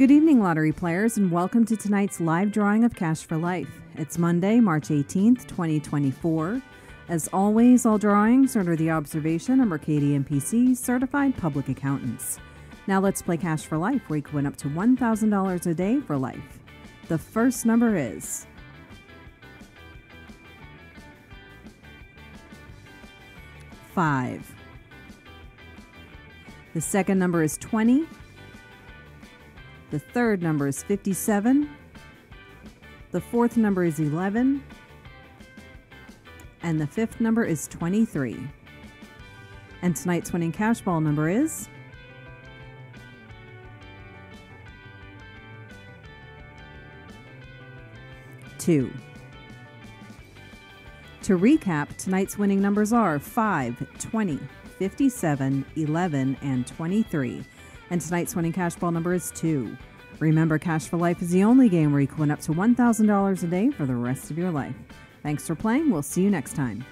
Good evening, lottery players, and welcome to tonight's live drawing of Cash4Life. It's Monday, March 18th, 2024. As always, all drawings are under the observation of Mercadien PC certified public accountants. Now let's play Cash4Life, where you can win up to $1,000 a day for life. The first number is five. The second number is 20. The third number is 57. The fourth number is 11. And the fifth number is 23. And tonight's winning cash ball number is two. To recap, tonight's winning numbers are 5, 20, 57, 11, and 23. And tonight's winning cash ball number is 2. Remember, Cash4Life is the only game where you can win up to $1,000 a day for the rest of your life. Thanks for playing. We'll see you next time.